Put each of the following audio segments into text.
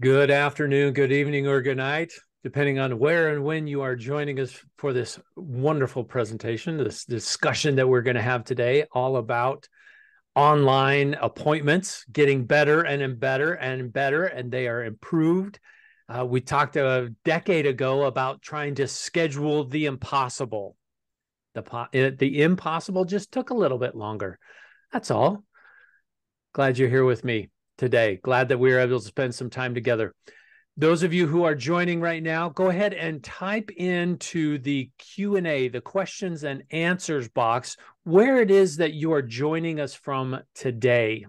Good afternoon, good evening, or good night, depending on where and when you are joining us for this wonderful presentation, this discussion that we're going to have today, all about online appointments getting better and better and better, and they are improved. Uh, we talked a decade ago about trying to schedule the impossible. The, the impossible just took a little bit longer. That's all. Glad you're here with me today. Glad that we were able to spend some time together. Those of you who are joining right now, go ahead and type into the Q&A, the questions and answers box, where it is that you are joining us from today.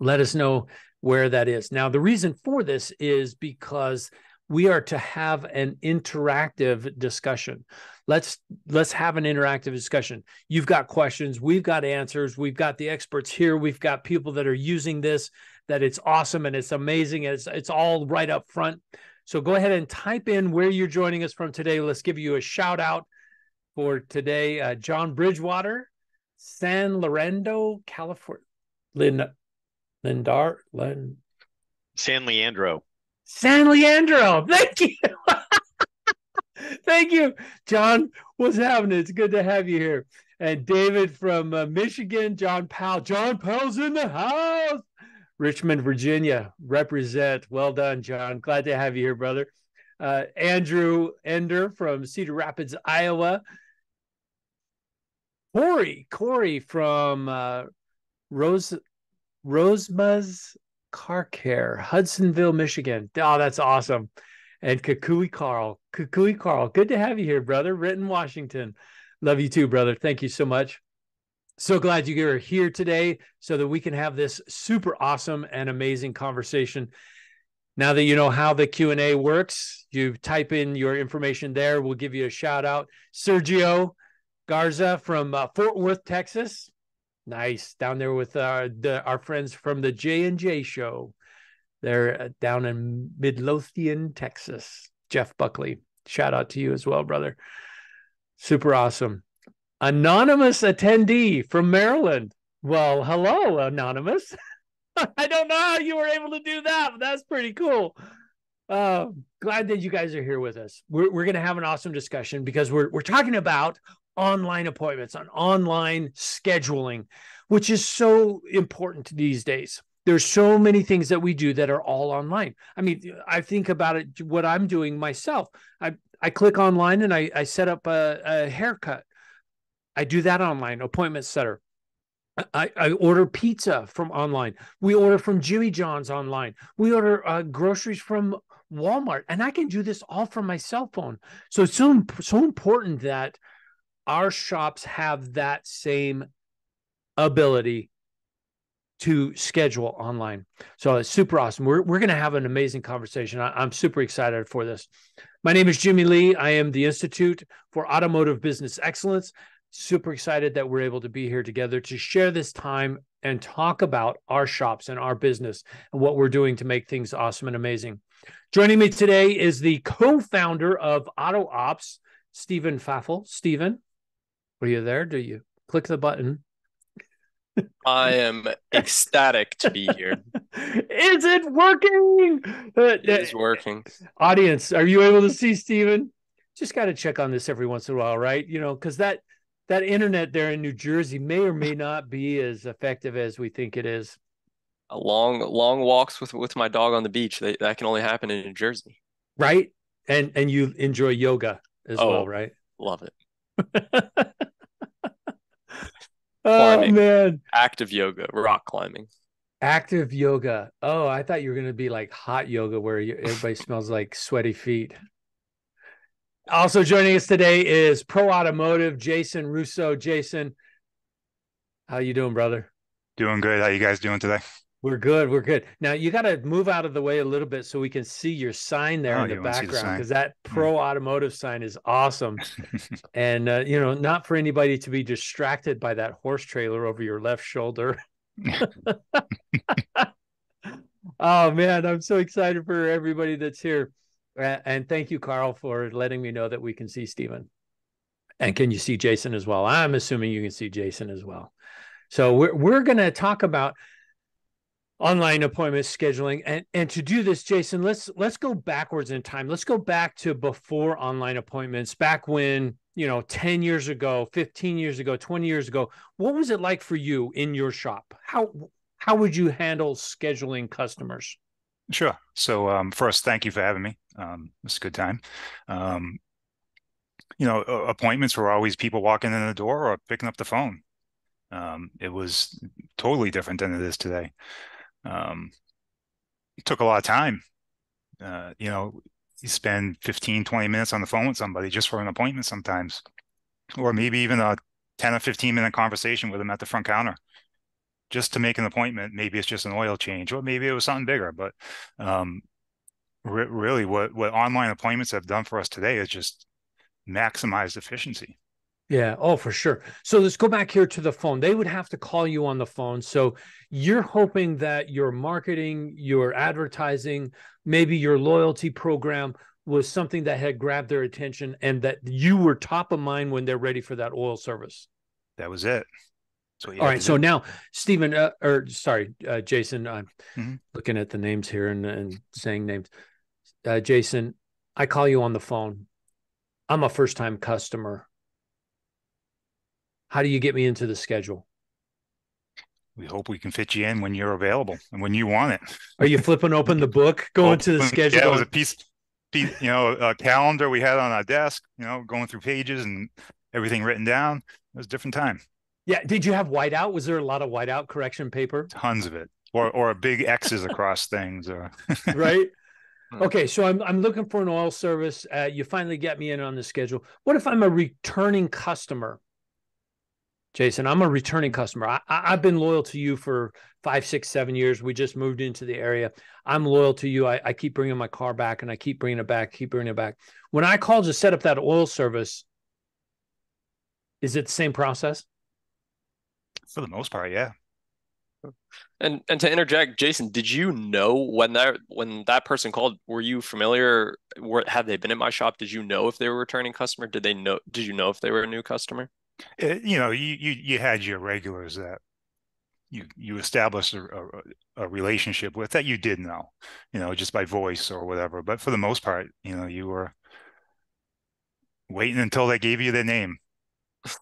Let us know where that is. Now, the reason for this is because we are to have an interactive discussion let's let's have an interactive discussion. You've got questions we've got answers we've got the experts here we've got people that are using this that it's awesome and it's amazing it's it's all right up front. So go ahead and type in where you're joining us from today. Let's give you a shout out for today. Uh, john bridgewater san lorenzo california Lin, lindar Lin, san leandro. San leandro. Thank you Thank you, John. What's happening? It's good to have you here. And David from uh, Michigan, John Powell. John Powell's in the house. Richmond, Virginia, represent. Well done, John. Glad to have you here, brother. Uh, Andrew Ender from Cedar Rapids, Iowa. Corey, Corey from uh, Rose Rosema's Car Care, Hudsonville, Michigan. Oh, that's awesome and Kukui Carl. Kukui Carl, good to have you here, brother. Renton, Washington. Love you too, brother. Thank you so much. So glad you are here today so that we can have this super awesome and amazing conversation. Now that you know how the Q&A works, you type in your information there. We'll give you a shout out. Sergio Garza from uh, Fort Worth, Texas. Nice. Down there with uh, the, our friends from the J&J show. They're uh, down in Midlothian, Texas. Jeff Buckley, shout out to you as well, brother. Super awesome. Anonymous attendee from Maryland. Well, hello, Anonymous. I don't know how you were able to do that, but that's pretty cool. Uh, glad that you guys are here with us. We're, we're going to have an awesome discussion because we're, we're talking about online appointments, on online scheduling, which is so important these days there's so many things that we do that are all online. I mean, I think about it, what I'm doing myself. I, I click online and I, I set up a, a haircut. I do that online, appointment setter. I, I order pizza from online. We order from Jimmy John's online. We order uh, groceries from Walmart, and I can do this all from my cell phone. So it's so so important that our shops have that same ability to schedule online. So it's super awesome. We're, we're going to have an amazing conversation. I, I'm super excited for this. My name is Jimmy Lea. I am the Institute for Automotive Business Excellence. Super excited that we're able to be here together to share this time and talk about our shops and our business and what we're doing to make things awesome and amazing. Joining me today is the co founder of Auto Ops, Steven Fafel. Steven, are you there? Do you click the button? I am ecstatic to be here. Is it working? Uh, it uh, is working. Audience, are you able to see Steven? Just got to check on this every once in a while, right? You know, because that that internet there in New Jersey may or may not be as effective as we think it is. A long, long walks with with my dog on the beach. They, that can only happen in New Jersey, right? And and you enjoy yoga as oh, well, right? Love it. Oh, climbing, oh man, active yoga, rock climbing. Active yoga. Oh, I thought you were going to be like hot yoga where you, everybody smells like sweaty feet. Also joining us today is Pro Automotive Jason Rouseau. Jason, how you doing, brother? Doing good. How you guys doing today? We're good. We're good. Now you got to move out of the way a little bit so we can see your sign there oh, in the background because that pro automotive sign is awesome. and uh, you know, not for anybody to be distracted by that horse trailer over your left shoulder. oh man, I'm so excited for everybody that's here. And thank you, Carl, for letting me know that we can see Steven. And can you see Jason as well? I'm assuming you can see Jason as well. So we're we're going to talk about online appointment scheduling and and to do this jason let's let's go backwards in time let's go back to before online appointments back when you know 10 years ago 15 years ago 20 years ago what was it like for you in your shop how how would you handle scheduling customers Sure. So um, first, thank you for having me. Um, it's a good time. Um, you know, appointments were always people walking in the door or picking up the phone. Um, it was totally different than it is today. Um, it took a lot of time. Uh, you know, you spend 15, 20 minutes on the phone with somebody just for an appointment sometimes, or maybe even a 10 or 15 minute conversation with them at the front counter just to make an appointment. Maybe it's just an oil change, or maybe it was something bigger. But um, re- really, what what online appointments have done for us today is just maximize efficiency. Yeah. Oh, for sure. So let's go back here to the phone. They would have to call you on the phone. So you're hoping that your marketing, your advertising, maybe your loyalty program was something that had grabbed their attention and that you were top of mind when they're ready for that oil service. That was it. So all right. So now, Steven, uh, or sorry, uh, Jason, I'm mm-hmm. looking at the names here and, and saying names. Uh, Jason, I call you on the phone. I'm a first time customer. How do you get me into the schedule? We hope we can fit you in when you're available and when you want it. Are you flipping open the book, going to the schedule? Yeah, it was a piece, piece, you know, a calendar we had on our desk, you know, going through pages and everything written down. It was a different time. Yeah. Did you have whiteout? Was there a lot of whiteout correction paper? Tons of it, or or big X's across things, or right. Okay, so I'm I'm looking for an oil service. Uh, you finally get me in on the schedule. What if I'm a returning customer? Jason, I'm a returning customer. I, have been loyal to you for five, six, seven years. We just moved into the area. I'm loyal to you. I, I keep bringing my car back and I keep bringing it back, keep bringing it back. When I call to set up that oil service, is it the same process? For the most part, yeah. And and to interject, Jason, did you know when that when that person called? Were you familiar? Were have they been at my shop? Did you know if they were a returning customer? Did they know? Did you know if they were a new customer? It, uh, you know, you you you had your regulars that you you established a, a, a, relationship with that you did know, you know, just by voice or whatever. But for the most part, you know, you were waiting until they gave you their name.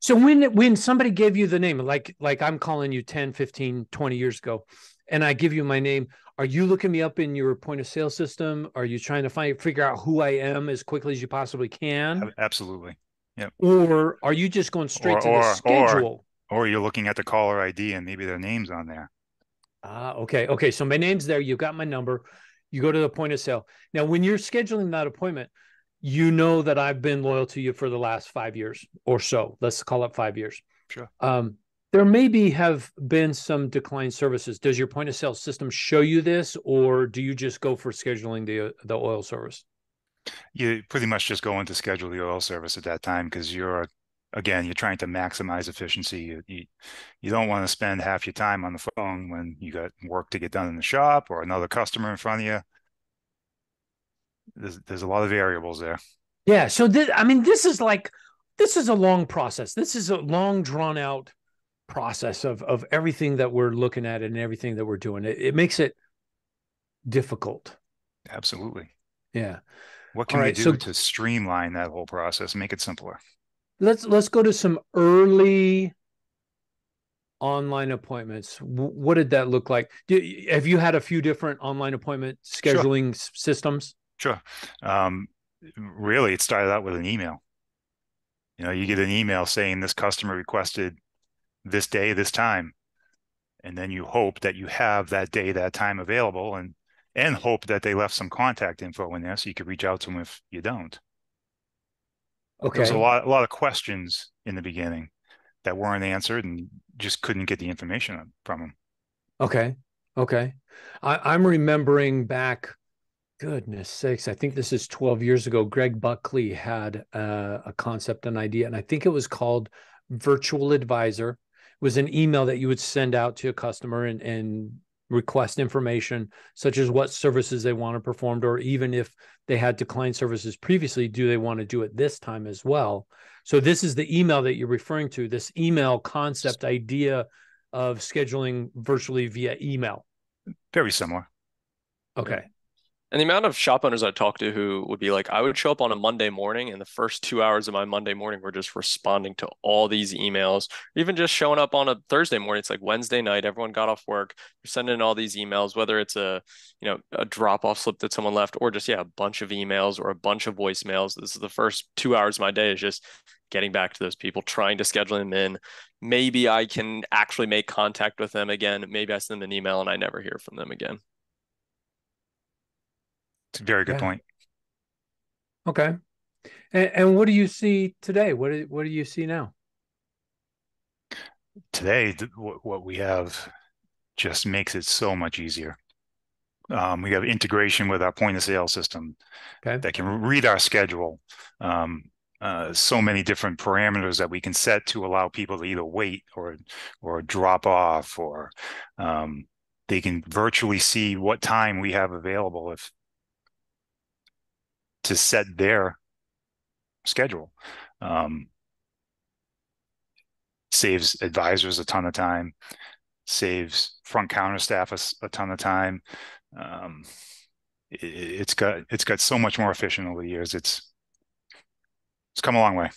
So when when somebody gave you the name like like i'm calling you 10 15 20 years ago and i give you my name are you looking me up in your point of sale system? Are you trying to find figure out who i am as quickly as you possibly can? Absolutely yeah or are you just going straight or, to or, the schedule or, or you're looking at the caller id and maybe their name's on there ah okay okay so my name's there You've got my number you go to the point of sale now when you're scheduling that appointment you know that I've been loyal to you for the last five years or so. Let's call it five years. Sure. Um, there maybe have been some declined services. Does your point of sale system show you this, or do you just go for scheduling the the oil service? You pretty much just go into schedule the oil service at that time because you're again you're trying to maximize efficiency. You, you you don't want to spend half your time on the phone when you got work to get done in the shop or another customer in front of you there's there's a lot of variables there. Yeah. So this, I mean, this is like this is a long process. This is a long drawn out process of of everything that we're looking at and everything that we're doing. It, it makes it difficult. Absolutely. Yeah. What can we do so, to streamline that whole process, make it simpler? Let's let's go to some early online appointments. What did that look like? Do, have you had a few different online appointment scheduling sure. systems? Sure. Um, really, it started out with an email. You know, you get an email saying this customer requested this day, this time, and then you hope that you have that day, that time available, and and hope that they left some contact info in there so you could reach out to them if you don't. Okay. There's a lot, a lot of questions in the beginning that weren't answered, and just couldn't get the information from them. Okay. Okay. I, I'm remembering back goodness sakes i think this is 12 years ago greg buckley had uh, a concept an idea and i think it was called virtual advisor it was an email that you would send out to a customer and, and request information such as what services they want to perform or even if they had declined services previously do they want to do it this time as well so this is the email that you're referring to this email concept idea of scheduling virtually via email? Very similar. Okay. And the amount of shop owners I talked to who would be like, I would show up on a Monday morning, and the first two hours of my Monday morning were just responding to all these emails, even just showing up on a Thursday morning. It's like Wednesday night, everyone got off work, you're sending all these emails, whether it's a you know a drop off slip that someone left, or just yeah a bunch of emails or a bunch of voicemails. This is the first two hours of my day is just getting back to those people, trying to schedule them in. Maybe I can actually make contact with them again. Maybe I send them an email and I never hear from them again. It's a very good Yeah. point. Okay. And, and what do you see today? What do, what do you see now? Today, what we have just makes it so much easier. Um, we have integration with our point of sale system Okay. that can read our schedule. Um, uh, so many different parameters that we can set to allow people to either wait or or drop off, or um, they can virtually see what time we have available if to set their schedule. Um, saves advisors a ton of time, saves front counter staff a ton of time. Um, it, it's got it's got so much more efficient over the years. It's it's come a long way.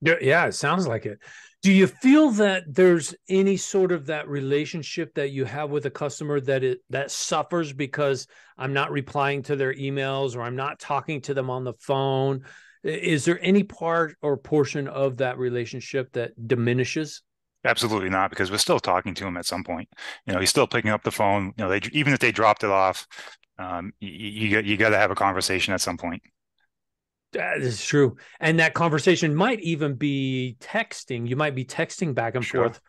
Yeah, it sounds like it. Do you feel that there's any sort of that relationship that you have with a customer that it that suffers because I'm not replying to their emails or I'm not talking to them on the phone? Is there any part or portion of that relationship that diminishes? Absolutely not, because we're still talking to him at some point. You know, he's still picking up the phone. You know, they even if they dropped it off, um, you you, you got to have a conversation at some point. That is true. And that conversation might even be texting. You might be texting back and Sure. forth.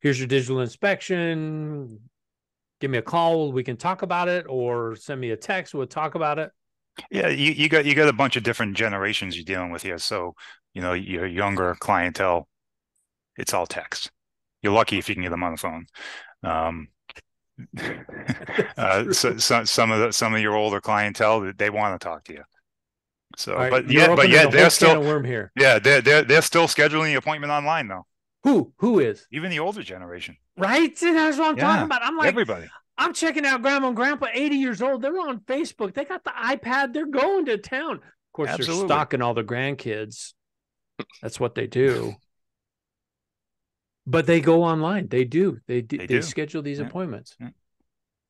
Here's your digital inspection. Give me a call. We can talk about it, or send me a text. We'll talk about it. Yeah, you, you got you got a bunch of different generations you're dealing with here. So, you know, your younger clientele, it's all text. You're lucky if you can get them on the phone. Um, uh, so, so some of the some of your older clientele, they- they want to talk to you. So, right, but yeah, but yeah, they're still worm here. yeah, they're they're they're still scheduling the appointment online though. Who? Who is? Even the older generation, Right? See, that's what I'm Yeah, talking about. I'm like, everybody. I'm checking out grandma and grandpa, 80 years old. They're on Facebook. They got the iPad. They're going to town. Of course, Absolutely. they're stalking all the grandkids. That's what they do. But they go online. They do. They do. They They, do. schedule these Yeah. appointments.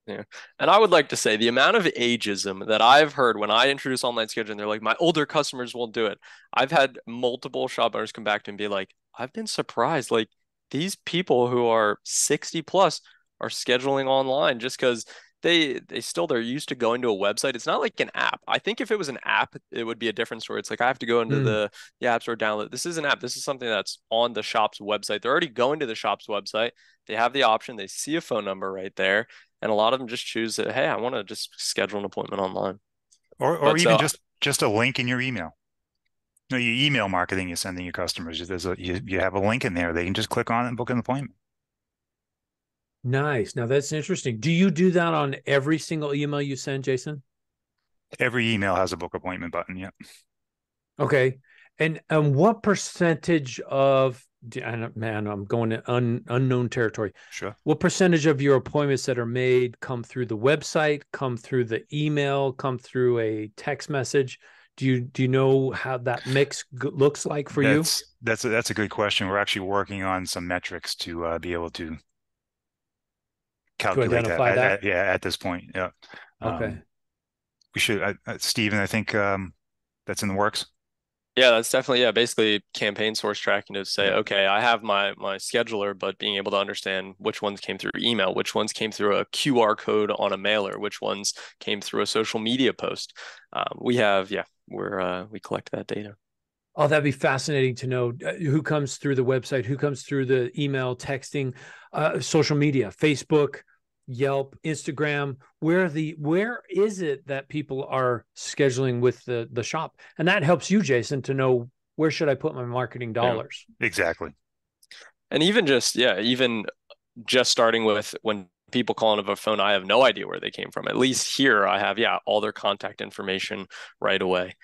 And I would like to say the amount of ageism that I've heard when I introduce online scheduling, they're like, my older customers won't do it. I've had multiple shop owners come back to me and be like, I've been surprised. Like these people who are 60 plus are scheduling online just because they they still they're used to going to a website. It's not like an app. I think if it was an app, it would be a different story. It's like I have to go into Mm. the, the app store download. This is an app. This is something that's on the shop's website. They're already going to the shop's website. They have the option. They see a phone number right there. And a lot of them just choose that, hey, I want to just schedule an appointment online. Or or But, even uh, just just a link in your email. You know, your email marketing you're sending your customers. There's a you, you have a link in there. They can just click on it and book an appointment. Nice. Now that's interesting. Do you do that on every single email you send, Jason? Every email has a book appointment button. Yeah. Okay. And and what percentage of and man, I'm going to un, unknown territory. Sure. What percentage of your appointments that are made come through the website, come through the email, come through a text message? Do you do you know how that mix g- looks like for you? that's, That's a, that's a good question. We're actually working on some metrics to uh, be able to calculate that, identify at- that? at- yeah, at this point. Yeah. Okay. Um, we should, uh, Steven, I think um, that's in the works. Yeah, that's definitely yeah, basically campaign source tracking to say, okay, I have my my scheduler, but being able to understand which ones came through email, which ones came through a QR code on a mailer, which ones came through a social media post. Um, we have yeah, we're uh, we collect that data. Oh, that'd be fascinating to know uh, who comes through the website, who comes through the email, texting, uh, social media, Facebook, Yelp, Instagram. Where the where is it that people are scheduling with the the shop, and that helps you, Jason, to know where should I put my marketing dollars. Exactly. And even just yeah, even just starting with when people call on a phone, I have no idea where they came from. At least here, I have yeah all their contact information right away.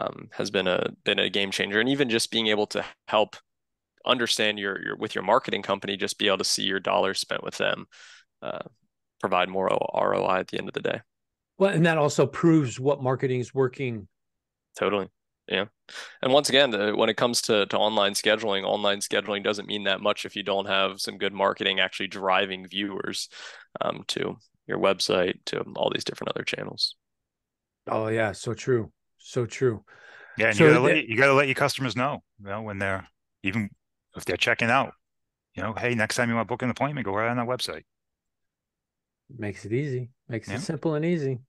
Um, has been a been a game changer, and even just being able to help understand your your with your marketing company, just be able to see your dollars spent with them, uh, provide more ROI at the end of the day. Well, and that also proves what marketing is working. Totally. Yeah. And once again, the, when it comes to, to online scheduling, online scheduling doesn't mean that much if you don't have some good marketing actually driving viewers um, to your website, to all these different other channels. Oh, yeah. So true. So true. Yeah. And So you, gotta the- let, you gotta let your customers know, you know, when they're even if they're checking out, you know, hey, next time you want to book an appointment, go right on that website. Makes it easy. Makes Yeah. it simple and easy.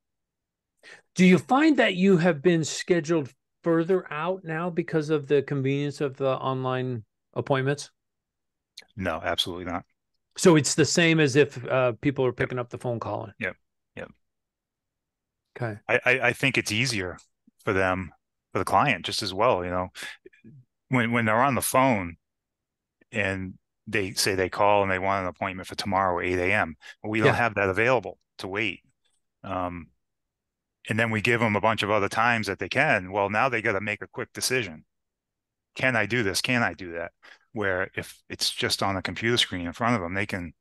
Do you find that you have been scheduled further out now because of the convenience of the online appointments? No, absolutely not. So it's the same as if uh, people are picking up the phone calling. Yep. Yep. Okay. I, I, I think it's easier for them, for the client just as well, you know, when, when they're on the phone and they say they call and they want an appointment for tomorrow, 8 a.m. Well, we don't have that available to wait. Um, and then we give them a bunch of other times that they can. Well, now they got to make a quick decision. Can I do this? Can I do that? Where if it's just on a computer screen in front of them, they can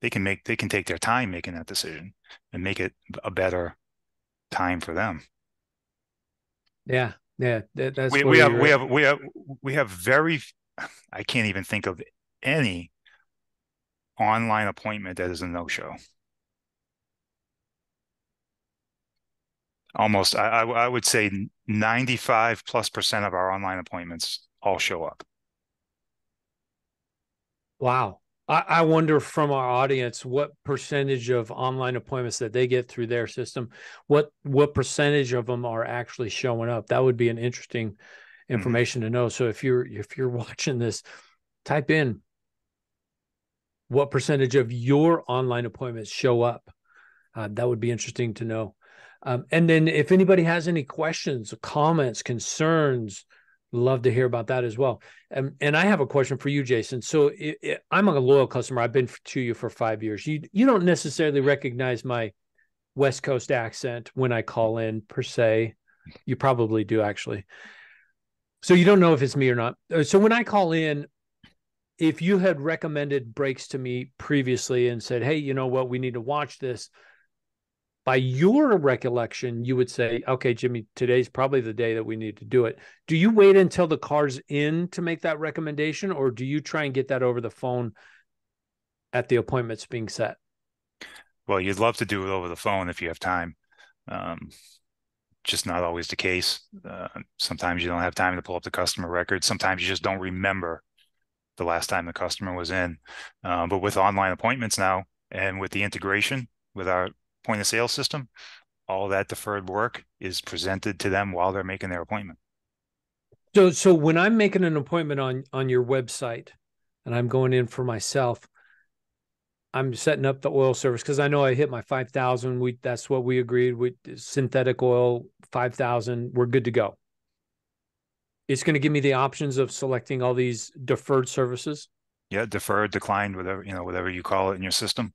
they can make they can take their time making that decision and make it a better time for them. Yeah. Yeah. That, that's we, we have you're we have we have we have very I can't even think of any online appointment that is a no-show. Almost I, I I would say 95 plus percent of our online appointments all show up. Wow. I, I wonder from our audience what percentage of online appointments that they get through their system, what what percentage of them are actually showing up. That would be an interesting information to know. So if you're if you're watching this, type in what percentage of your online appointments show up. Uh, that would be interesting to know. Um, and then if anybody has any questions, comments, concerns, love to hear about that as well. Um, and I have a question for you, Jason. So i i I'm a loyal customer. I've been to you for five years. You you don't necessarily recognize my West Coast accent when I call in per se. You probably do actually. So you don't know if it's me or not. Uh, So when I call in, if you had recommended breaks to me previously and said, "Hey, you know what? We need to watch this." By your recollection, you would say, "Okay, Jimmy, today's probably the day that we need to do it." Do you wait until the car's in to make that recommendation, or do you try and get that over the phone at the appointments being set? Well, you'd love to do it over the phone if you have time. Um, just not always the case. Uh, sometimes you don't have time to pull up the customer record. Sometimes you just don't remember the last time the customer was in. Uh, but with online appointments now and with the integration with our point of sale system, all that deferred work is presented to them while they're making their appointment. So, so when I'm making an appointment on on your website, and I'm going in for myself, I'm setting up the oil service because I know I hit my five thousand. We that's what we agreed with synthetic oil five thousand. We're good to go. It's going to give me the options of selecting all these deferred services. Yeah, deferred, declined, whatever, you know, whatever you call it in your system.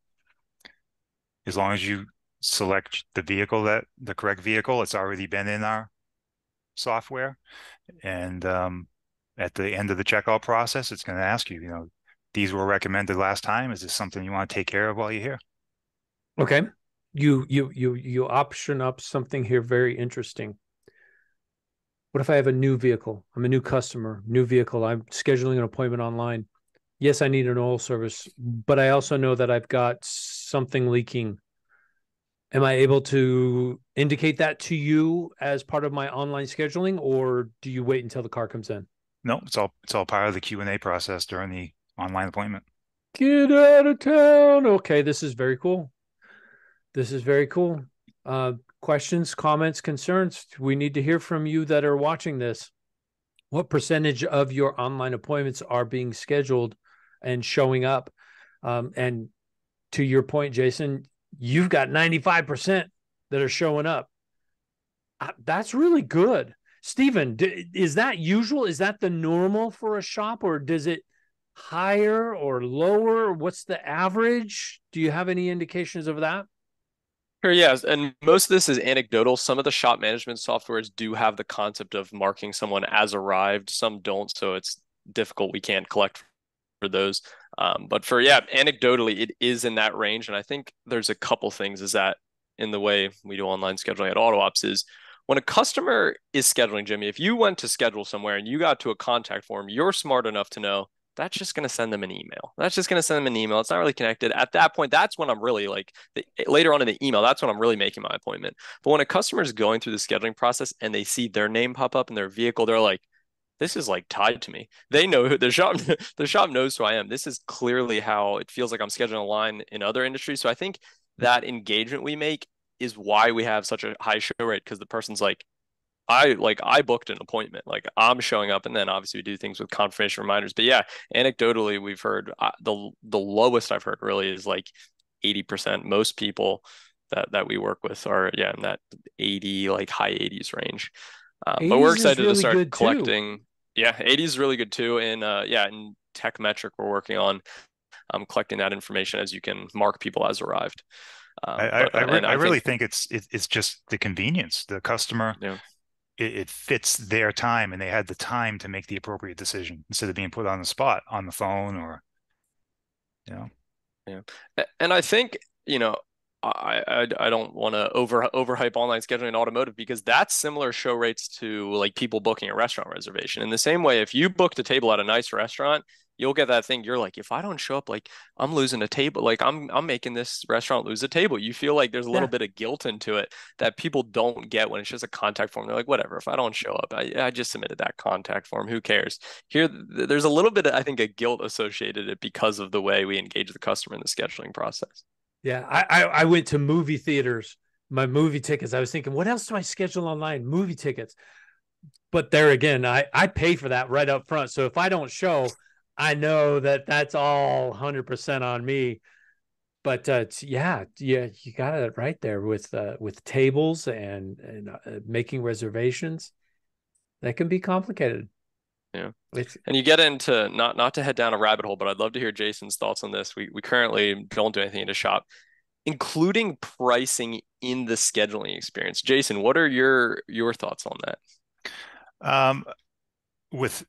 As long as you select the vehicle that the correct vehicle, it's already been in our software. And um, at the end of the checkout process, it's going to ask you, you know, these were recommended last time. Is this something you want to take care of while you're here? Okay. You you you you option up something here very interesting. What if I have a new vehicle? I'm a new customer, new vehicle. I'm scheduling an appointment online. Yes, I need an oil service, but I also know that I've got something leaking. Am I able to indicate that to you as part of my online scheduling or do you wait until the car comes in? No, it's all it's all part of the Q and A process during the online appointment. Get out of town. Okay, this is very cool. This is very cool. Uh, questions, comments, concerns? We need to hear from you that are watching this. What percentage of your online appointments are being scheduled and showing up? Um, and to your point, Jason, you've got 95% that are showing up. Uh, That's really good. Steven, is that usual? Is that the normal for a shop or does it higher or lower? What's the average? Do you have any indications of that? Sure, yes. And most of this is anecdotal. Some of the shop management softwares do have the concept of marking someone as arrived, some don't. So it's difficult. We can't collect for those. Um, but for yeah, anecdotally, it is in that range, and I think there's a couple things is that in the way we do online scheduling at AutoOps is when a customer is scheduling, Jimmy, if you went to schedule somewhere and you got to a contact form, you're smart enough to know that's just going to send them an email. That's just going to send them an email. It's not really connected. At that point, that's when I'm really like the, later on in the email, that's when I'm really making my appointment. But when a customer is going through the scheduling process and they see their name pop up in their vehicle, they're like, this is like tied to me. They know who the shop the shop knows who I am. This is clearly how it feels like I'm scheduling a line in other industries. So I think that engagement we make is why we have such a high show rate because the person's like, I like I booked an appointment. Like I'm showing up, and then obviously we do things with confirmation reminders. But yeah, anecdotally, we've heard uh, the the lowest I've heard really is like eighty percent. Most people that that we work with are yeah in that eighty like high eighties range. Um, but we're excited really to start collecting. Too. Yeah, eighty is really good too. And uh, yeah, in Tekmetric we're working on um, collecting that information as you can mark people as arrived. Um, I, but, I, I, I, really think, think it's it, it's just the convenience. The customer yeah it, it, fits their time and they had the time to make the appropriate decision instead of being put on the spot on the phone or you know? Yeah. And i think you know I, I, I don't want to over overhype online scheduling in automotive because that's similar show rates to like people booking a restaurant reservation. In the same way, if you booked a table at a nice restaurant, you'll get that thing you're like if i don't show up like i'm losing a table like i'm i'm making this restaurant lose a table you feel like there's a little yeah. bit of guilt into it that people don't get when it's just a contact form they're like whatever if i don't show up i, I just submitted that contact form who cares here there's a little bit of, i think a guilt associated it because of the way we engage the customer in the scheduling process yeah i i, I went to movie theaters my movie tickets i was thinking what else do i schedule online movie tickets but there again i i pay for that right up front so if i don't show I know that that's all 100% on me. But uh, yeah, yeah, you got it right there with uh, with tables and and uh, making reservations. That can be complicated. Yeah, it's, and you get into not not to head down a rabbit hole, but I'd love to hear Jason's thoughts on this. We we currently don't do anything in the shop, including pricing in the scheduling experience. Jason, what are your your thoughts on that? Um, with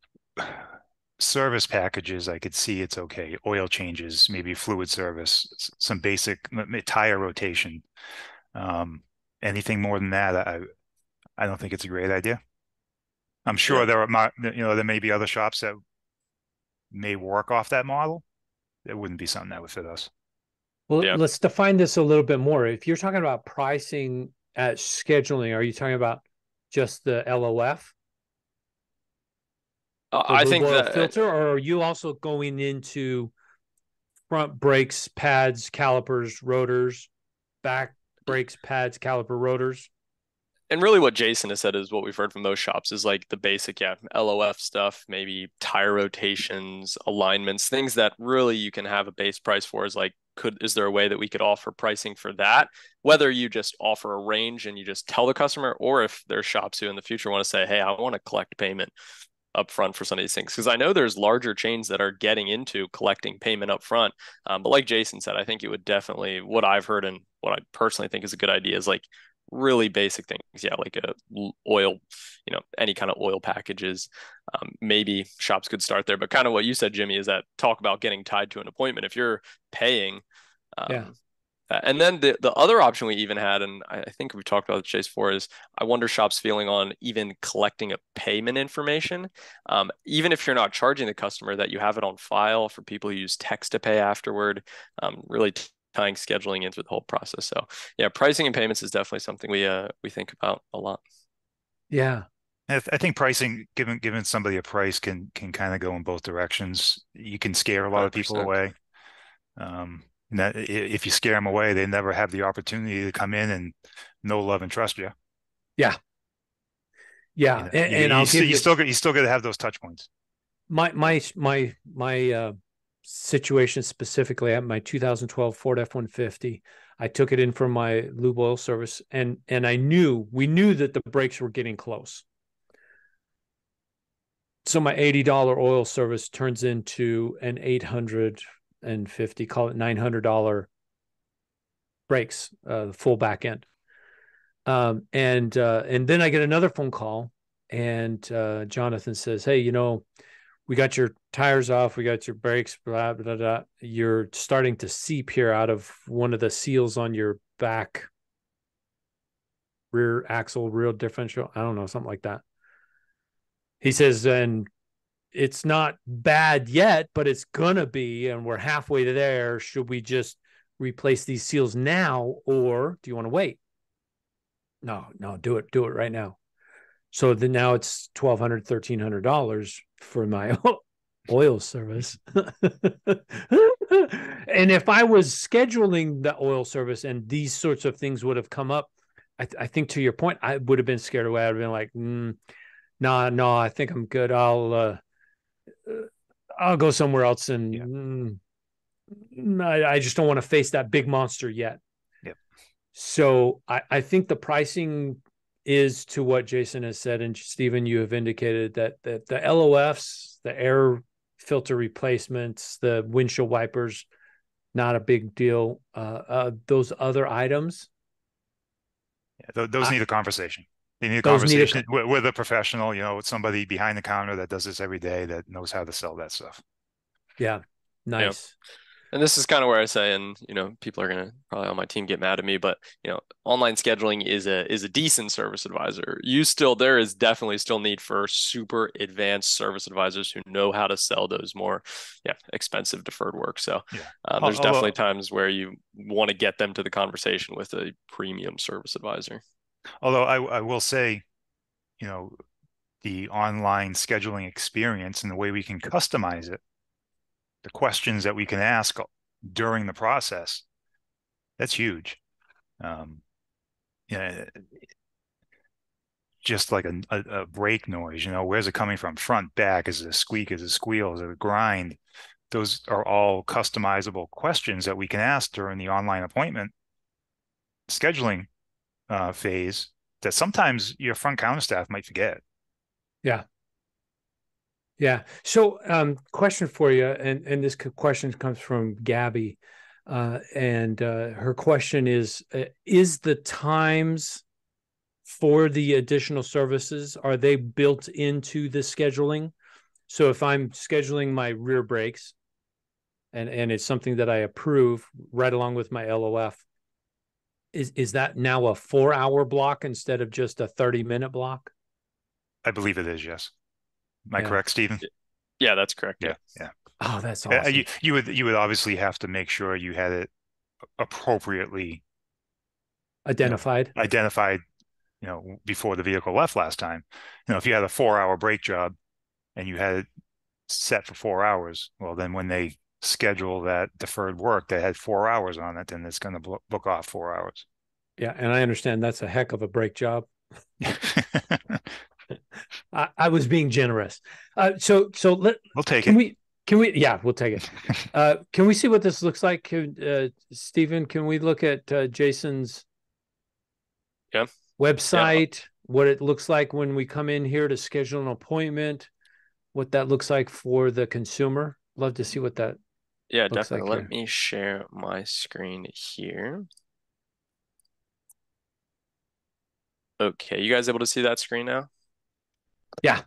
service packages, I could see it's okay. Oil changes, maybe fluid service, some basic tire rotation. Um, anything more than that, I I don't think it's a great idea. I'm sure yeah. there are, you know, there may be other shops that may work off that model. It wouldn't be something that would fit us. Well, yeah. let's define this a little bit more. If you're talking about pricing at scheduling, are you talking about just the LOF? Uh, I think that uh, filter, or are you also going into front brakes, pads, calipers, rotors, back brakes, pads, caliper, rotors? And really, what Jason has said is what we've heard from most shops is like the basic, yeah, LOF stuff, maybe tire rotations, alignments, things that really you can have a base price for. Is like, could is there a way that we could offer pricing for that? Whether you just offer a range and you just tell the customer, or if there's shops who in the future want to say, hey, I want to collect payment up front for some of these things because I know there's larger chains that are getting into collecting payment upfront. Um, but like Jason said, I think it would definitely what I've heard and what I personally think is a good idea is like really basic things. Yeah, like a oil, you know, any kind of oil packages. Um, maybe shops could start there, but kind of what you said, Jimmy, is that talk about getting tied to an appointment. If you're paying, um, yeah. And then the, the other option we even had, and I, think we talked about Chase for, is I wonder shops feeling on even collecting a payment information. Um, even if you're not charging the customer, that you have it on file for people who use text to pay afterward, um, really tying scheduling into the whole process. So yeah, pricing and payments is definitely something we uh, we think about a lot. Yeah. I think pricing, given given somebody a price, can can kind of go in both directions. You can scare a lot 100%. of people away. Um, and that if you scare them away, they never have the opportunity to come in and know, love, and trust you. Yeah. Yeah, you know, and, and, I'll you, you, you still you still got to have those touch points. My my my my uh, situation specifically at my 2012 Ford F150, I took it in for my lube oil service, and and I knew we knew that the brakes were getting close. So my eighty dollar oil service turns into an eight hundred and fifty, call it nine hundred dollar brakes, uh, full back end. Um, and uh, and then I get another phone call, and uh, Jonathan says, "Hey, you know, we got your tires off, we got your brakes, blah blah blah. You're starting to seep here out of one of the seals on your back rear axle, rear differential. I don't know, something like that. He says, and it's not bad yet, but it's gonna be, and we're halfway to there. Should we just replace these seals now, or do you want to wait? No, no, do it, do it right now. So then now it's twelve hundred, thirteen hundred dollars for my oil service. and if I was scheduling the oil service and these sorts of things would have come up, I, th- I think to your point, I would have been scared away. I'd have been like, mm, "Nah, no, I think I'm good. I'll uh, uh I'll go somewhere else." And yeah. mm, I, I, just don't want to face that big monster yet. Yep. So I, I think the pricing is to what Jason has said, and Steven, you have indicated that that the LOFs, the air filter replacements, the windshield wipers, not a big deal. Uh, uh, those other items, yeah, th- those I, need a conversation. They need a conversation need a, with, with, a professional, you know, with somebody behind the counter that does this every day that knows how to sell that stuff. Yeah, nice. Yep and this is kind of where I say, and you know, people are gonna probably on my team get mad at me, but you know, online scheduling is a is a decent service advisor. You still there is definitely still need for super advanced service advisors who know how to sell those more, yeah, expensive deferred work. So yeah. um, there's Although, definitely times where you want to get them to the conversation with a premium service advisor. Although I I will say, you know, the online scheduling experience and the way we can customize it the questions that we can ask during the process that's huge. Um you know just like a, a, a, brake noise you know where's it coming from? Front back is it a squeak is it a squeal is it a grind? Those are all customizable questions that we can ask during the online appointment scheduling uh, phase that sometimes your front counter staff might forget. Yeah yeah. So, um, question for you, and and this question comes from Gabby, uh, and uh, her question is: uh, Is the times for the additional services are they built into the scheduling? So, if I'm scheduling my rear brakes, and and it's something that I approve right along with my LOF, is is that now a four hour block instead of just a thirty minute block? I believe it is. Yes. Am I yeah. correct, Steven? Yeah, that's correct. Yeah, yeah. Oh, that's awesome. you you would you would obviously have to make sure you had it appropriately identified. You know, identified, you know, before the vehicle left last time. You know, if you had a four-hour brake job and you had it set for four hours, well, then when they schedule that deferred work that had four hours on it, then it's going to book off four hours. Yeah, and I understand that's a heck of a brake job. I, I, was being generous. Uh, so so let we'll take can it. We can we yeah we'll take it. Uh, can we see what this looks like, uh, Steven? Can we look at uh, Jason's yeah. website? Yeah. What it looks like when we come in here to schedule an appointment? What that looks like for the consumer? Love to see what that. Yeah, definitely. Like Let here. me share my screen here. Okay, you guys able to see that screen now? Yeah.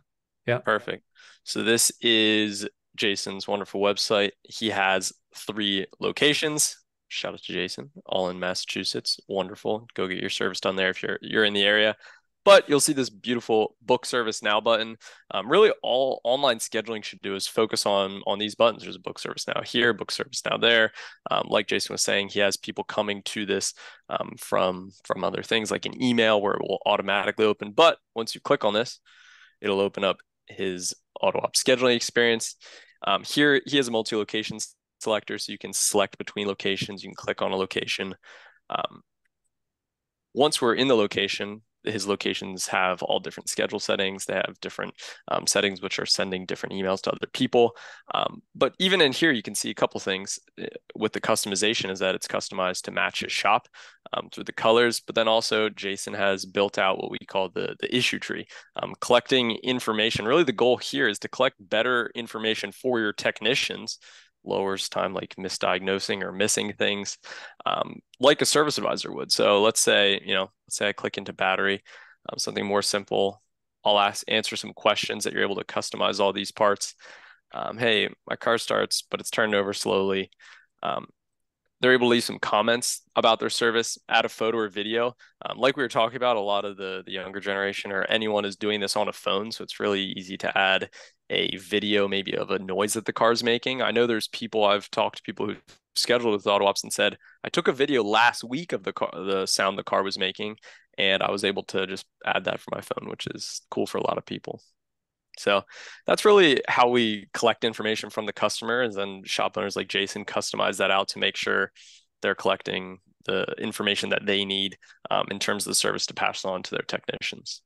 Yeah. Perfect. So this is Jason's wonderful website. He has three locations. Shout out to Jason, all in Massachusetts. Wonderful. Go get your service done there if you're you're in the area. But you'll see this beautiful book service now button. Um, really, all online scheduling should do is focus on on these buttons. There's a book service now here, book service now there. Um, like Jason was saying, he has people coming to this um, from from other things like an email where it will automatically open. But once you click on this, it'll open up his auto op scheduling experience. Um, here, he has a multi-location selector, so you can select between locations. You can click on a location. Um, once we're in the location, his locations have all different schedule settings. They have different um, settings which are sending different emails to other people. Um, but even in here, you can see a couple things eh, with the customization is that it's customized to match his shop um, through the colors. But then also Jason has built out what we call the, the issue tree, um, collecting information. Really the goal here is to collect better information for your technicians lowers time like misdiagnosing or missing things um, like a service advisor would. So let's say you know let's say i click into battery um, something more simple. I'll ask answer some questions that you're able to customize all these parts. Um, hey, my car starts, but it's turned over slowly. They're able to leave some comments about their service, add a photo or video. Um, like we were talking about, a lot of the, the younger generation or anyone is doing this on a phone. So it's really easy to add a video, maybe of a noise that the car's making. I know there's people, I've talked to people who scheduled with auto ops and said, I took a video last week of the car, the sound the car was making, and I was able to just add that for my phone, which is cool for a lot of people. So that's really how we collect information from the customers and then shop owners like Jason customize that out to make sure they're collecting the information that they need um, in terms of the service to pass on to their technicians.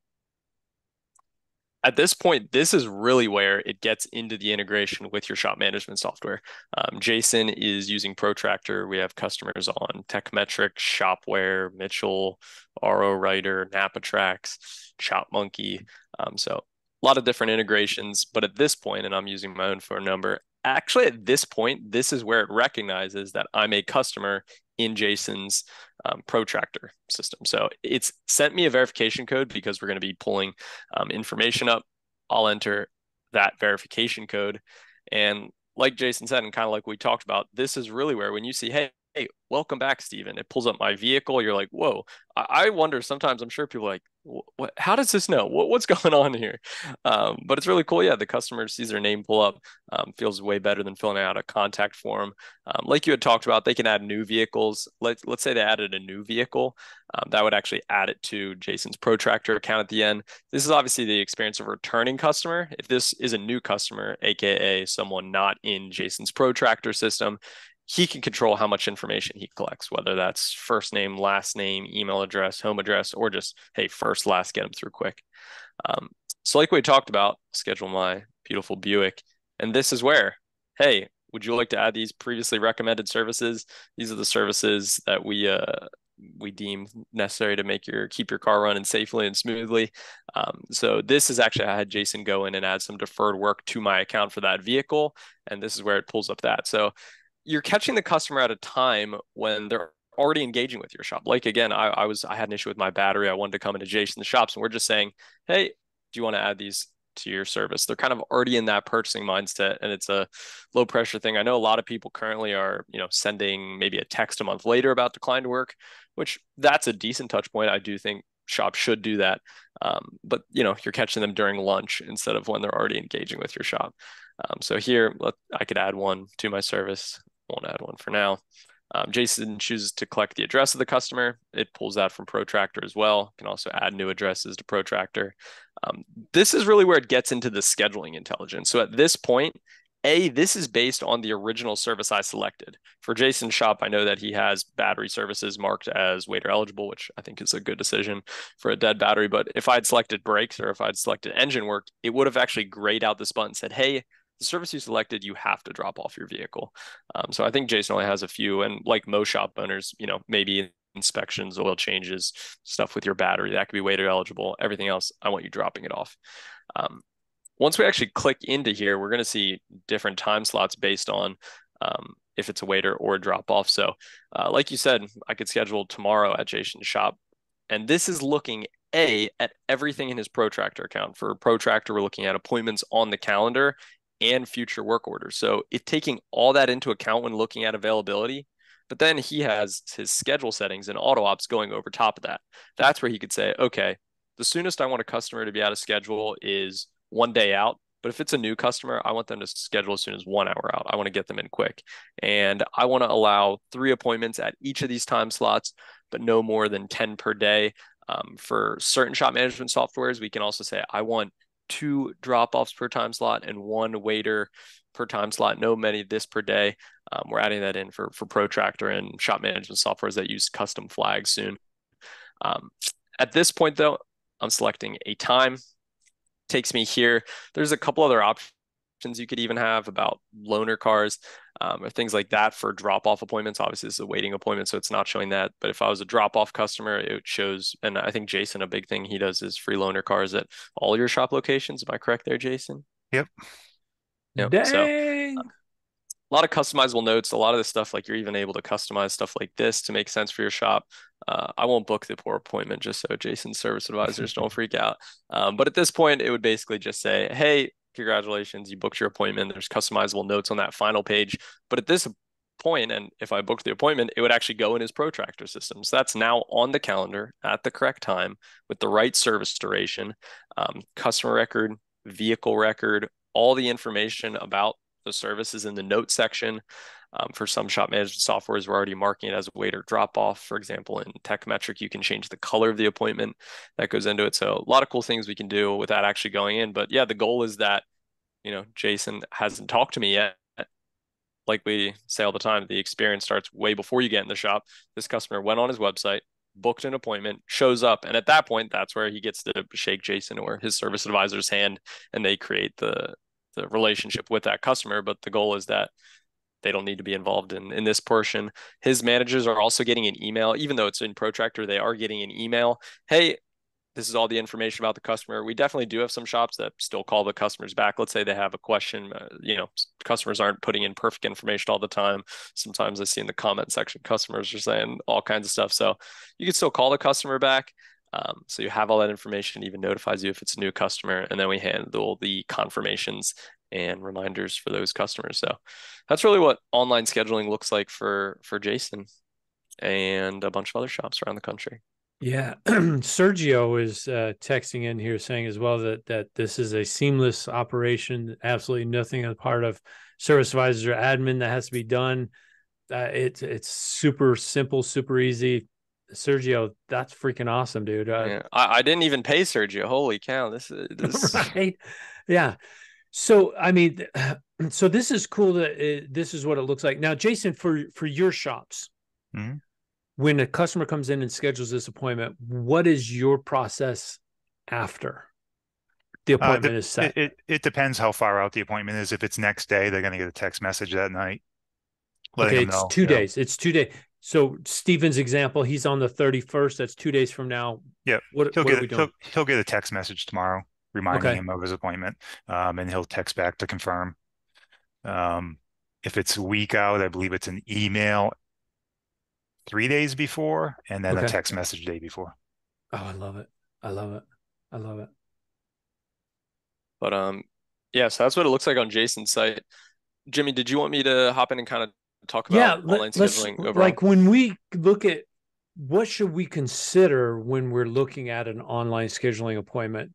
At this point, this is really where it gets into the integration with your shop management software. Um, Jason is using Protractor. We have customers on Tekmetric, Shopware, Mitchell, RO Writer, NapaTrax, Shop Monkey. Um, so a lot of different integrations. But at this point, and I'm using my own phone number, actually at this point, this is where it recognizes that I'm a customer in Jason's um, protractor system. So it's sent me a verification code because we're going to be pulling um, information up. I'll enter that verification code. And like Jason said, and kind of like we talked about, this is really where when you see, hey, hey, welcome back, Steven. It pulls up my vehicle. You're like, whoa. I, I wonder sometimes, I'm sure people like, what, how does this know? What, what's going on here? Um, but it's really cool. Yeah, the customer sees their name pull up, um, feels way better than filling out a contact form. Um, like you had talked about, they can add new vehicles. Let, let's say they added a new vehicle. Um, that would actually add it to Jason's Protractor account at the end. This is obviously the experience of a returning customer. If this is a new customer, AKA someone not in Jason's Protractor system, he can control how much information he collects, whether that's first name, last name, email address, home address, or just, hey, first, last, get him through quick. Um, so, like we talked about, schedule my beautiful Buick. And this is where, hey, would you like to add these previously recommended services? These are the services that we uh, we deem necessary to make your keep your car running safely and smoothly. Um, so this is actually I had Jason go in and add some deferred work to my account for that vehicle, and this is where it pulls up that. So you're catching the customer at a time when they're already engaging with your shop. Like again, I, I was I had an issue with my battery. I wanted to come into Jason's shops, and we're just saying, hey, do you want to add these to your service? They're kind of already in that purchasing mindset, and it's a low pressure thing. I know a lot of people currently are, you know, sending maybe a text a month later about declined work, which that's a decent touch point. I do think shops should do that, um, but you know, you're catching them during lunch instead of when they're already engaging with your shop. Um, so here, let, I could add one to my service won't add one for now. Um, Jason chooses to collect the address of the customer. It pulls that from Protractor as well. Can also add new addresses to Protractor. Um, this is really where it gets into the scheduling intelligence. So at this point, A, this is based on the original service I selected. For Jason's shop, I know that he has battery services marked as waiter eligible, which I think is a good decision for a dead battery. But if I had selected brakes or if I'd selected engine work, it would have actually grayed out this button and said, hey, the service you selected, you have to drop off your vehicle. Um, so I think Jason only has a few, and like most shop owners, you know, maybe inspections, oil changes, stuff with your battery that could be waiter eligible. Everything else, I want you dropping it off. Um, once we actually click into here, we're going to see different time slots based on um, if it's a waiter or a drop off. So, uh, like you said, I could schedule tomorrow at Jason's shop, and this is looking a at everything in his protractor account for protractor we're looking at appointments on the calendar and future work orders. So if taking all that into account when looking at availability, but then he has his schedule settings and AutoOps going over top of that. That's where he could say, okay, the soonest I want a customer to be out of schedule is one day out. But if it's a new customer, I want them to schedule as soon as one hour out. I want to get them in quick. And I want to allow three appointments at each of these time slots, but no more than 10 per day. Um, for certain shop management softwares, we can also say, I want two drop offs per time slot and one waiter per time slot. No many this per day. Um, we're adding that in for for Protractor and shop management softwares that use custom flags soon. Um, at this point, though, I'm selecting a time. Takes me here. There's a couple other options you could even have about loaner cars um, or things like that for drop off appointments. Obviously, this is a waiting appointment, so it's not showing that. But if I was a drop off customer, it shows. And I think Jason, a big thing he does is free loaner cars at all your shop locations. Am I correct there, Jason? Yep. Yep. Dang. So, uh, a lot of customizable notes. A lot of this stuff, like you're even able to customize stuff like this to make sense for your shop. Uh, I won't book the poor appointment just so Jason's service advisors don't freak out. Um, but at this point, it would basically just say, "Hey, congratulations, you booked your appointment. There's customizable notes on that final page. But at this point, and if I booked the appointment, it would actually go in his protractor system. So that's now on the calendar at the correct time with the right service duration, um, customer record, vehicle record, all the information about the services in the note section. Um, for some shop management softwares, we're already marking it as a waiter drop off. For example, in Tekmetric, you can change the color of the appointment that goes into it. So a lot of cool things we can do without actually going in. But yeah, the goal is that, you know, Jason hasn't talked to me yet. Like we say all the time, the experience starts way before you get in the shop. This customer went on his website, booked an appointment, shows up, and at that point, that's where he gets to shake Jason or his service advisor's hand, and they create the the relationship with that customer. But the goal is that they don't need to be involved in in this portion. His managers are also getting an email, even though it's in Protractor, they are getting an email. Hey, this is all the information about the customer. We definitely do have some shops that still call the customers back. Let's say they have a question. Uh, you know, customers aren't putting in perfect information all the time. Sometimes I see in the comment section customers are saying all kinds of stuff. So you can still call the customer back. Um, so you have all that information, even notifies you if it's a new customer, and then we handle the confirmations and reminders for those customers. So that's really what online scheduling looks like for for Jason and a bunch of other shops around the country. Yeah, Sergio is uh, texting in here saying as well that that this is a seamless operation. Absolutely nothing a part of service advisors or admin that has to be done. Uh, it's it's super simple, super easy. Sergio, that's freaking awesome, dude. Uh, yeah, I, I, didn't even pay Sergio. Holy cow! This is this... right. Yeah, so I mean, so this is cool. That it, this is what it looks like now, Jason. For for your shops, mm-hmm. when a customer comes in and schedules this appointment, what is your process after the uh, appointment uh, is set? It, it, it depends how far out the appointment is. If it's next day, they're going to get a text message that night. Okay, it's know, two days. Know. It's two days. So Steven's example, he's on the thirty first. That's two days from now. Yeah. What, he'll what get he'll, he'll get a text message tomorrow reminding okay. him of his appointment, um, and he'll text back to confirm. Um, if it's a week out, I believe it's an email three days before, and then okay. a text message day before. Oh, I love it! I love it! I love it. But um, yeah, so that's what it looks like on Jason's site. Jimmy, did you want me to hop in and kind of talk about yeah, online scheduling overall? Like when we look at what should we consider when we're looking at an online scheduling appointment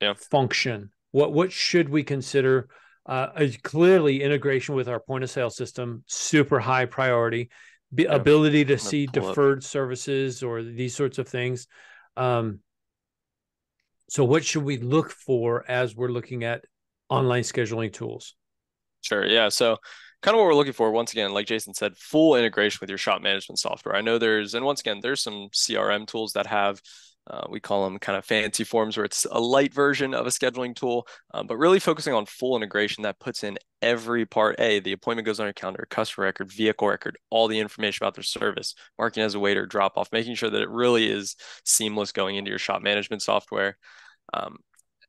yeah. function? What what should we consider? Uh, clearly, integration with our point of sale system, super high priority. Be, yeah. Ability to see deferred up. services or these sorts of things. Um, so, what should we look for as we're looking at online scheduling tools? Sure. Yeah. So, kind of what we're looking for once again like jason said full integration with your shop management software i know there's and once again there's some crm tools that have uh, we call them kind of fancy forms where it's a light version of a scheduling tool, um, but really focusing on full integration that puts in every part. A, the appointment goes on your calendar, customer record, vehicle record, all the information about their service, marking as a waiter, drop off, making sure that it really is seamless going into your shop management software. Um,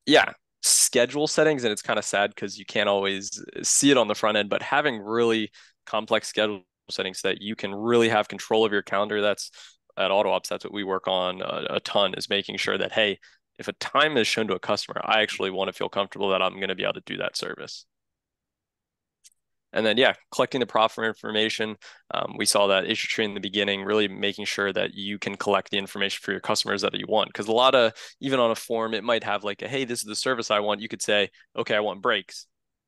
yeah, schedule settings, and it's kind of sad because you can't always uh, see it on the front end, but having really complex schedule settings that you can really have control of your calendar that's at AutoOps, that's what we work on a, a ton is making sure that, hey, if a time is shown to a customer, I actually want to feel comfortable that I'm going to be able to do that service. And then, yeah, collecting the proffer information. Um, we saw that issue tree in the beginning, really making sure that you can collect the information for your customers that you want. Because a lot of, even on a form, it might have like, a, hey, this is the service I want. You could say, okay, I want brakes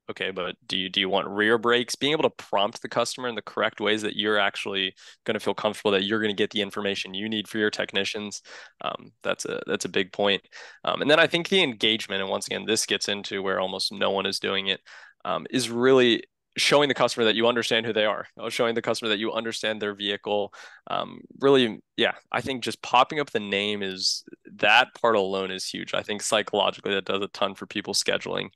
okay but do you do you want rear brakes being able to prompt the customer in the correct ways that you're actually going to feel comfortable that you're going to get the information you need for your technicians um, that's a that's a big point um, and then i think the engagement and once again this gets into where almost no one is doing it um, is really showing the customer that you understand who they are showing the customer that you understand their vehicle um, really yeah i think just popping up the name is that part alone is huge i think psychologically that does a ton for people scheduling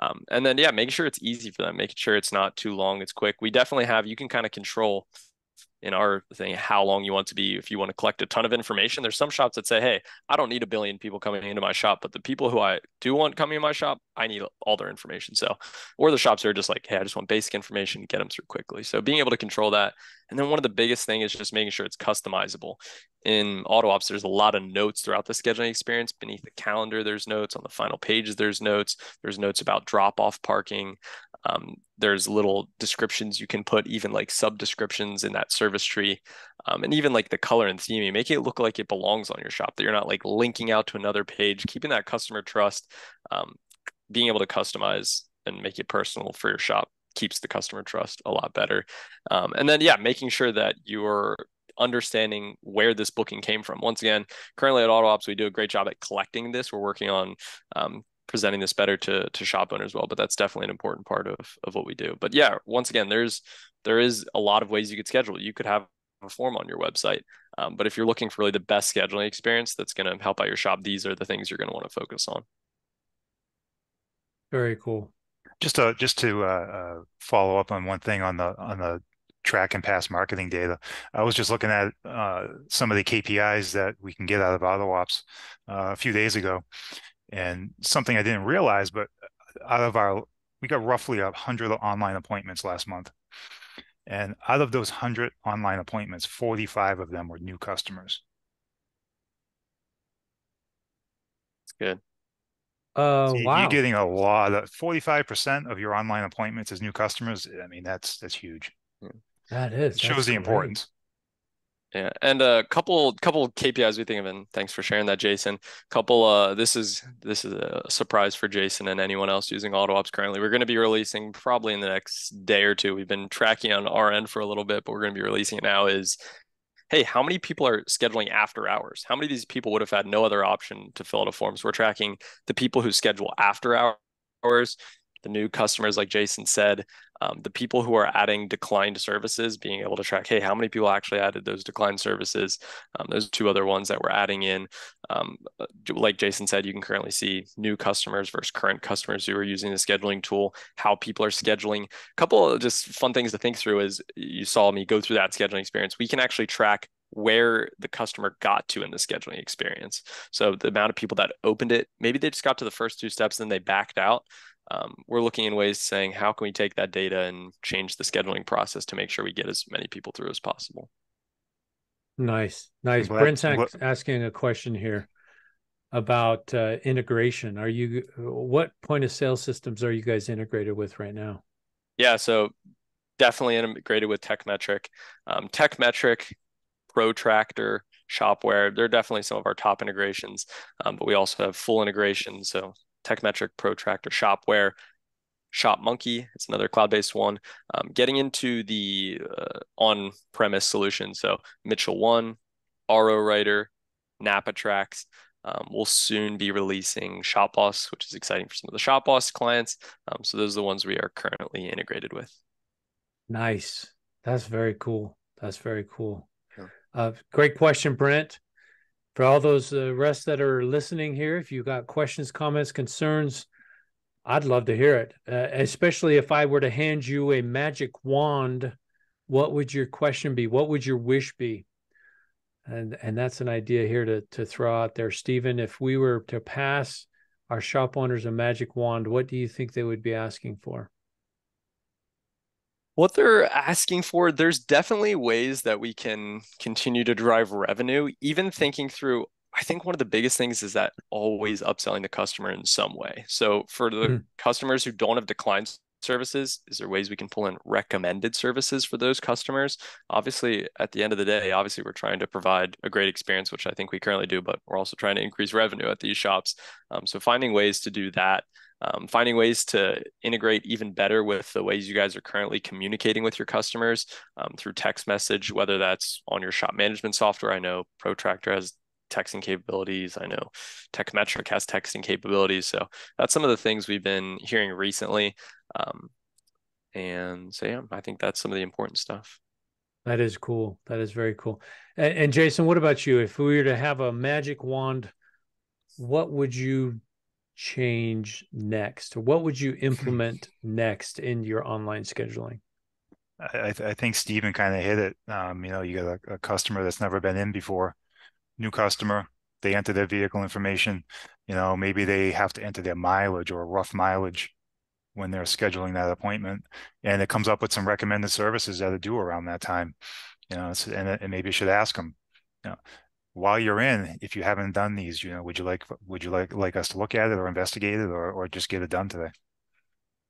um, and then, yeah, making sure it's easy for them, making sure it's not too long, it's quick. We definitely have, you can kind of control in our thing how long you want to be if you want to collect a ton of information. There's some shops that say hey i don't need a billion people coming into my shop but the people who i do want coming in my shop i need all their information. So or the shops are just like hey i just want basic information get them through quickly. So being able to control that and then one of the biggest thing is just making sure it's customizable in AutoOps, there's a lot of notes throughout the scheduling experience. Beneath the calendar, there's notes. On the final pages, there's notes. There's notes about drop off parking. Um, there's little descriptions you can put, even like sub descriptions in that service tree, um, and even like the color and theming, make it look like it belongs on your shop. That you're not like linking out to another page, keeping that customer trust, um, being able to customize and make it personal for your shop keeps the customer trust a lot better. Um, and then yeah, making sure that you're understanding where this booking came from. Once again, currently at AutoOps, we do a great job at collecting this. We're working on um, presenting this better to to shop owners as well, but that's definitely an important part of of what we do. But yeah, once again, there's there is a lot of ways you could schedule. You could have a form on your website. Um, but if you're looking for really the best scheduling experience that's going to help out your shop, these are the things you're going to want to focus on. Very cool. Just to just to uh, uh, follow up on one thing on the on the track and pass marketing data. I was just looking at uh, some of the KPIs that we can get out of AutoOps uh, a few days ago, and something I didn't realize, but out of our, we got roughly a hundred online appointments last month, and out of those hundred online appointments, forty-five of them were new customers. That's good. Uh, So wow. You're getting a lot of forty-five percent of your online appointments as new customers. I mean, that's that's huge. That is shows that's the great. importance. Yeah, and a couple couple KPIs we think of, and thanks for sharing that, Jason. Couple, uh, this is this is a surprise for Jason and anyone else using AutoOps currently. We're going to be releasing probably in the next day or two. We've been tracking on our end for a little bit, but we're going to be releasing it now. Is hey, how many people are scheduling after hours? How many of these people would have had no other option to fill out a form? So we're tracking the people who schedule after hours, the new customers, like Jason said, um, the people who are adding declined services, being able to track, hey, how many people actually added those declined services? Um, those two other ones that we're adding in. Um, like Jason said, you can currently see new customers versus current customers who are using the scheduling tool, how people are scheduling. A couple of just fun things to think through is you saw me go through that scheduling experience. We can actually track where the customer got to in the scheduling experience. So the amount of people that opened it, maybe they just got to the first two steps, and then they backed out um, we're looking in ways saying how can we take that data and change the scheduling process to make sure we get as many people through as possible. Nice, nice. glad- Brent's I'm asking a question here about uh, integration. Are you what point of sale systems are you guys integrated with right now? Yeah, so definitely integrated with Tekmetric. Um, Tekmetric, Protractor, Shopware, they're definitely some of our top integrations, um, but we also have full integration. So Tekmetric, Protractor, Shopware, ShopMonkey, it's another cloud-based one. Um, getting into the uh, on-premise solution, so Mitchell One, RO Writer, NapaTrax. Um, we'll soon be releasing ShopBoss, which is exciting for some of the ShopBoss clients. Um, so those are the ones we are currently integrated with. Nice. That's very cool. That's very cool. Yeah. Uh, great question, Brent. For all those uh, rest that are listening here, if you got questions, comments, concerns, I'd love to hear it. Uh, especially if I were to hand you a magic wand, what would your question be? What would your wish be? And and that's an idea here to to throw out there, Steven. If we were to pass our shop owners a magic wand, what do you think they would be asking for? What they're asking for, there's definitely ways that we can continue to drive revenue. Even thinking through, I think one of the biggest things is that always upselling the customer in some way. So for the Mhm. customers who don't have declined services, is there ways we can pull in recommended services for those customers? Obviously, at the end of the day, obviously we're trying to provide a great experience, which I think we currently do, but we're also trying to increase revenue at these shops. Um, so finding ways to do that um, finding ways to integrate even better with the ways you guys are currently communicating with your customers um, through text message, whether that's on your shop management software. I know Protractor has texting capabilities. I know Tekmetric has texting capabilities. So that's some of the things we've been hearing recently. Um, and so, yeah, I think that's some of the important stuff. That is cool. That is very cool. And, and Jason, what about you? If we were to have a magic wand, what would you change next? What would you implement next in your online scheduling? I, I think Steven kind of hit it. Um, you know, you got a, a customer that's never been in before, new customer, they enter their vehicle information. You know, maybe they have to enter their mileage or rough mileage when they're scheduling that appointment, and it comes up with some recommended services that are due around that time. You know, and, and maybe you should ask them. You know, while you're in, if you haven't done these, you know, would you like would you like like us to look at it or investigate it or or just get it done today?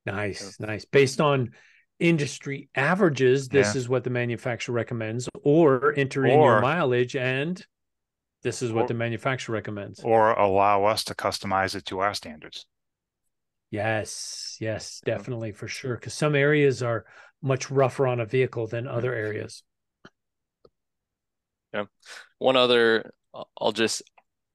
Nice, yeah. nice. Based on industry averages, this yeah. is what the manufacturer recommends, or enter or, in your mileage and this is what or, the manufacturer recommends. Or allow us to customize it to our standards. Yes, yes, definitely for sure. Because some areas are much rougher on a vehicle than other mm-hmm. areas. Yeah. One other, I'll just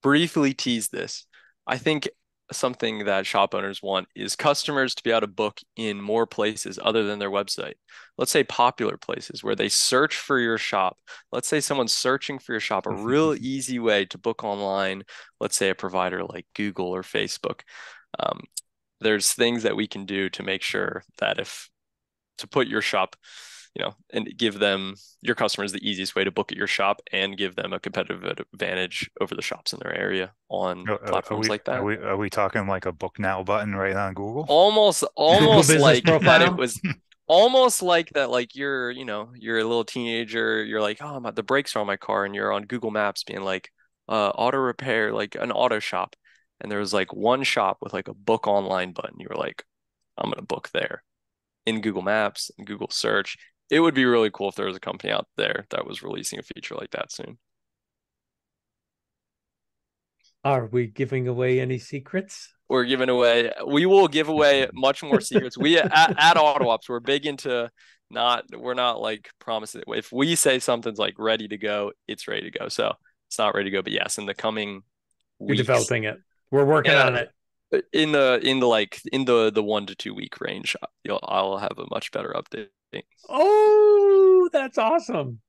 briefly tease this. I think something that shop owners want is customers to be able to book in more places other than their website. Let's say popular places where they search for your shop. Let's say someone's searching for your shop, a real easy way to book online, let's say a provider like Google or Facebook. Um, there's things that we can do to make sure that if to put your shop you know, and give them your customers the easiest way to book at your shop and give them a competitive advantage over the shops in their area on uh, platforms we, like that. Are we, are we talking like a book now button right on Google? Almost, almost like that. It was almost like that. Like you're, you know, you're a little teenager. You're like, oh, my, the brakes are on my car, and you're on Google Maps, being like, uh, auto repair, like an auto shop, and there was like one shop with like a book online button. You were like, I'm gonna book there in Google Maps and Google search it would be really cool if there was a company out there that was releasing a feature like that soon. Are we giving away any secrets? We're giving away. We will give away much more secrets. We at, at AutoOps, we're big into not. We're not like promising. If we say something's like ready to go, it's ready to go. So it's not ready to go. But yes, in the coming, weeks, you're developing it. We're working yeah, on it. In the in the like in the the one to two week range, you'll I'll have a much better update. Oh, that's awesome.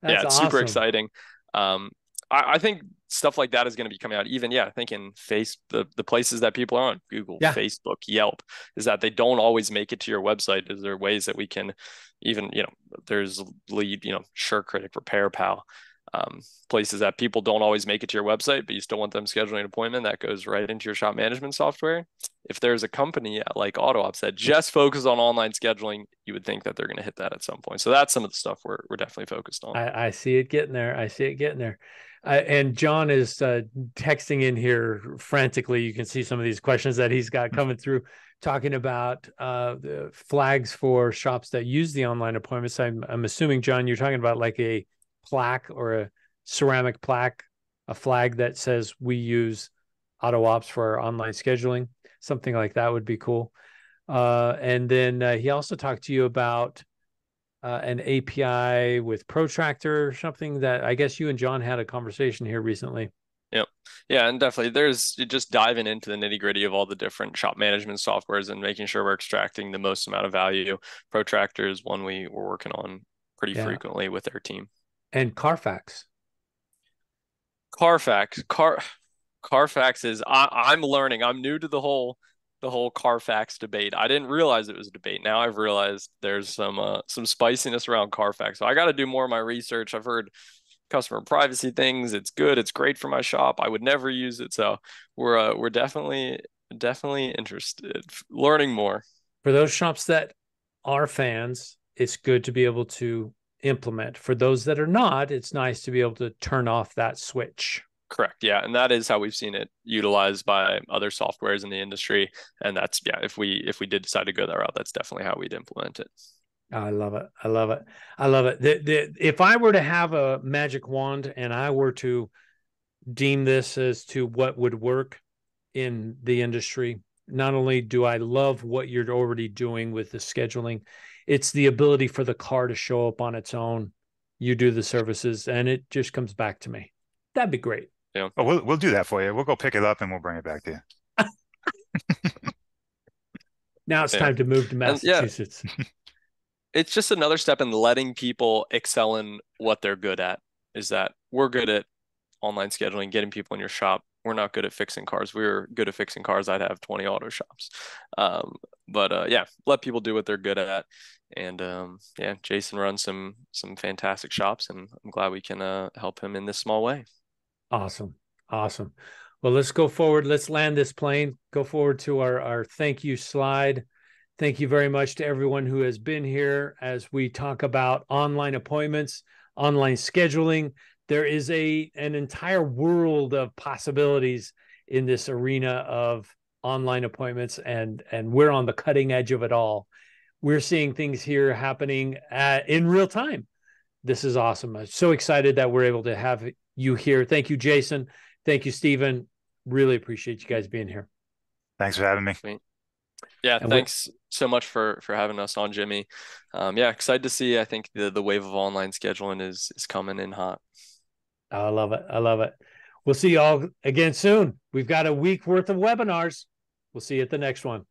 That's yeah, it's awesome. super exciting. Um, I, I, think stuff like that is going to be coming out. Even yeah, I think in face the the places that people are on Google, yeah. Facebook, Yelp, is that they don't always make it to your website. Is there ways that we can even you know there's lead you know SureCritic Repair Pal um, places that people don't always make it to your website, but you still want them scheduling an appointment that goes right into your shop management software. If there's a company like AutoOps that just focuses on online scheduling, you would think that they're going to hit that at some point. So that's some of the stuff we're, we're definitely focused on. I, I see it getting there. I see it getting there. Uh, and John is uh, texting in here frantically. You can see some of these questions that he's got coming through, talking about uh, the flags for shops that use the online appointments. I'm, I'm assuming, John, you're talking about like a plaque or a ceramic plaque, a flag that says we use AutoOps for our online scheduling. Something like that would be cool. Uh, and then uh, he also talked to you about uh, an API with Protractor, something that I guess you and John had a conversation here recently. Yep. Yeah, and definitely there's just diving into the nitty gritty of all the different shop management softwares and making sure we're extracting the most amount of value. Protractor is one we we're working on pretty yeah. frequently with our team and Carfax. Carfax, Car, Carfax is. I, I'm learning. I'm new to the whole the whole Carfax debate. I didn't realize it was a debate. Now I've realized there's some uh, some spiciness around Carfax. So I got to do more of my research. I've heard customer privacy things. It's good. It's great for my shop. I would never use it. So we're uh, we're definitely definitely interested learning more. For those shops that are fans, it's good to be able to implement. For those that are not, it's nice to be able to turn off that switch. Correct. Yeah, and that is how we've seen it utilized by other softwares in the industry. And that's yeah, if we if we did decide to go that route, that's definitely how we'd implement it. I love it. I love it. I love it. The, the, if I were to have a magic wand and I were to deem this as to what would work in the industry, not only do I love what you're already doing with the scheduling, it's the ability for the car to show up on its own. You do the services, and it just comes back to me. That'd be great. Yeah. Oh, we'll we'll do that for you. We'll go pick it up and we'll bring it back to you. now it's yeah. time to move to Massachusetts. Yeah. it's just another step in letting people excel in what they're good at. Is that we're good at online scheduling, getting people in your shop. We're not good at fixing cars. We were good at fixing cars. I'd have 20 auto shops. Um, but uh, yeah, let people do what they're good at. And um, yeah, Jason runs some some fantastic shops, and I'm glad we can uh, help him in this small way. Awesome, awesome. Well, let's go forward. Let's land this plane. Go forward to our our thank you slide. Thank you very much to everyone who has been here as we talk about online appointments, online scheduling, there is a an entire world of possibilities in this arena of online appointments and and we're on the cutting edge of it all. We're seeing things here happening at, in real time. This is awesome. I'm so excited that we're able to have you here. Thank you jason. Thank you Steven really appreciate you guys being here. Thanks for having me. Yeah and thanks so much for for having us on jimmy. Um, yeah excited to see i think the the wave of online scheduling is is coming in hot I love it. I love it. We'll see y'all again soon. We've got a week worth of webinars. We'll see you at the next one.